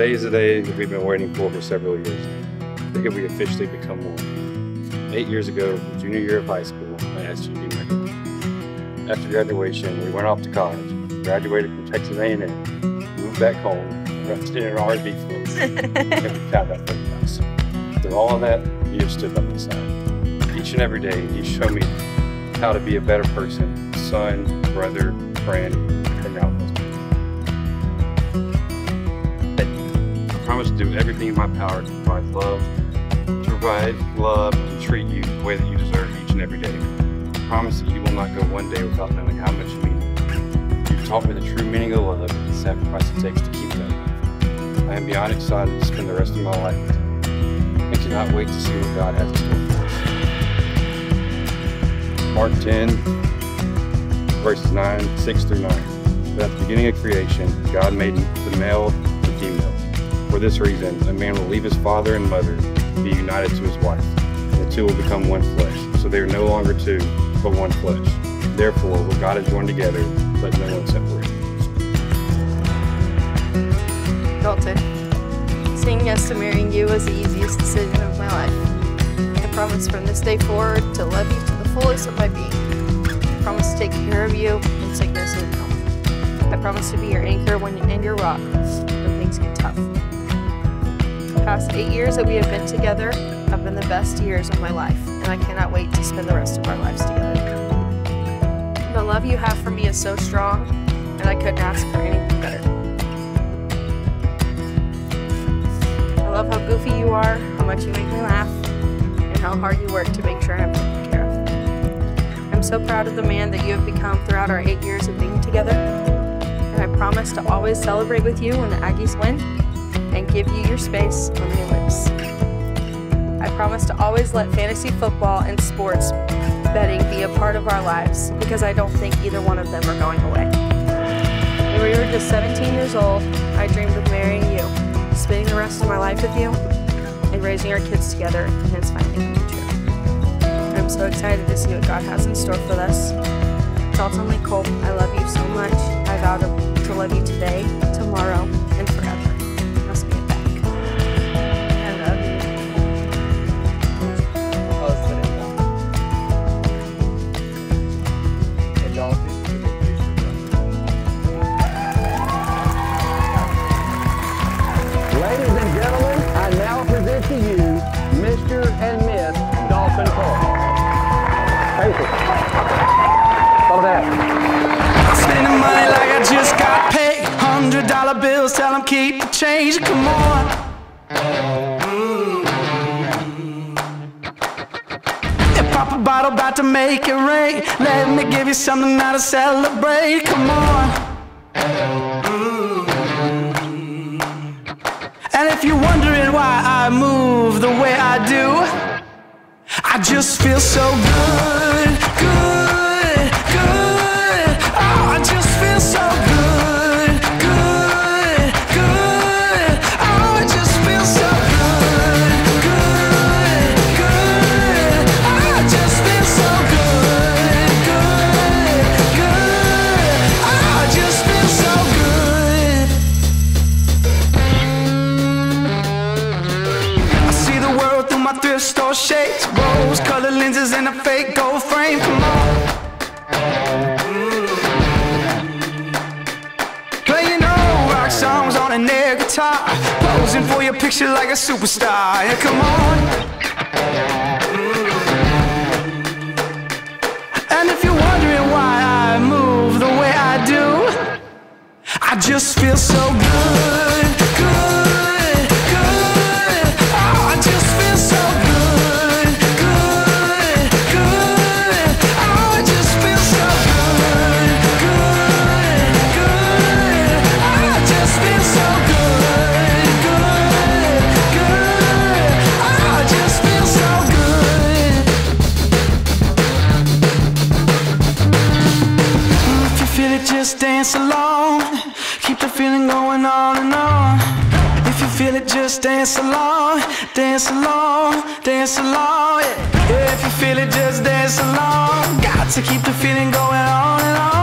Today is the day that we've been waiting for for several years. Today we officially become one. Eight years ago, junior year of high school, I asked you to be my girlfriend. After graduation, we went off to college, graduated from Texas A&M, moved back home, rented an RV float, and we found that fucking house. Through all of that, you have stood by my side. Each and every day, you show me how to be a better person, son, brother, friend, promise to do everything in my power to provide love, to provide love and treat you the way that you deserve each and every day. I promise that you will not go one day without knowing how much you mean. You've taught me the true meaning of love and the sacrifice it takes to keep that. I am beyond excited to spend the rest of my life with you. I cannot wait to see what God has in store for us. Mark 10, verses 9, 6 through 9. But at the beginning of creation, God made the male and the female. For this reason, a man will leave his father and mother be united to his wife, and the two will become one flesh. So they are no longer two, but one flesh. Therefore, what God has joined together, let no one separate. Dalton, saying yes to marrying you was the easiest decision of my life. I promise from this day forward to love you to the fullest of my being. I promise to take care of you in sickness and health. I promise to be your anchor when and your rock when things get tough. Past eight years that we have been together have been the best years of my life, and I cannot wait to spend the rest of our lives together. The love you have for me is so strong, and I couldn't ask for anything better. I love how goofy you are, how much you make me laugh, and how hard you work to make sure I'm taken care of. I'm so proud of the man that you have become throughout our eight years of being together, and I promise to always celebrate with you when the Aggies win and give you your space on they lose. I promise to always let fantasy football and sports betting be a part of our lives because I don't think either one of them are going away. When we were just 17 years old, I dreamed of marrying you, spending the rest of my life with you, and raising our kids together, and it's finally come true. I'm so excited to see what God has in store for us. Dalton Lee Culp, I love you so much. I vow to love you today, Thank you. Follow that. Spending money like I just got paid. Hundred dollar bills, tell them keep the change. Come on. Mm. Pop a bottle, about to make it rain. Let me give you something now to celebrate. Come on. Mm. And if you're wondering why I move the way I do, just feel so good, my thrift store shades, rose colored lenses and a fake gold frame. Come on. Mm. Playing old rock songs on an air guitar, posing for your picture like a superstar. Yeah, come on. Mm. And if you're wondering why I move the way I do, I just feel so good, dance along. Keep the feeling going on and on. If you feel it, just dance along, dance along, dance along. Yeah. If you feel it, just dance along. Got to keep the feeling going on and on.